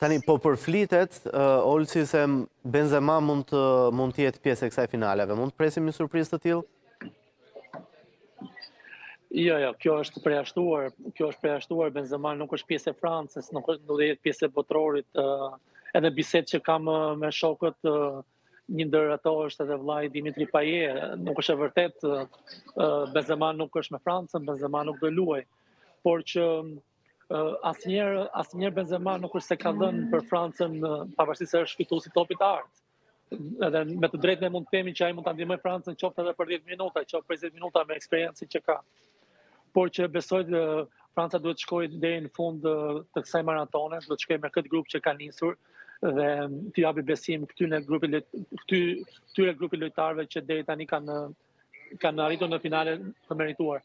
Tani po përflitet Olsi se Benzema mund të mund të jetë pjesë e kësaj finaleje. Mund të presim një surprizë të tillë? Jo, jo, kjo është përjashtuar, kjo është përjashtuar Benzema nuk është pjesë e Francës, nuk është do të jetë pjesë e botrorit, edhe bisedë që kam me shokët një ndër ato është edhe vllai i Dimitri Paje, nuk është e vërtet Benzema nuk është me Francën, Benzema nuk do luaj, por që Asnjëherë, asnjëherë Benzema nuk është se ka dhënë për Francën pavarësisht se është fituesi i topit të artë. Edhe me të drejtë ne mund të themi që ai mund ta ndihmojë Francën qoftë edhe për 10 minuta, qoftë për 20 minuta me eksperiencën që ka. Por që besoj Franca duhet të shkojë deri në fund të kësaj maratone, duhet të shkojë me këtë grup që ka nisur dhe t'i japi besim këtyre grupit këty këtyre grupit lojtarëve që deri tani kanë kanë arritur në finale të merituar.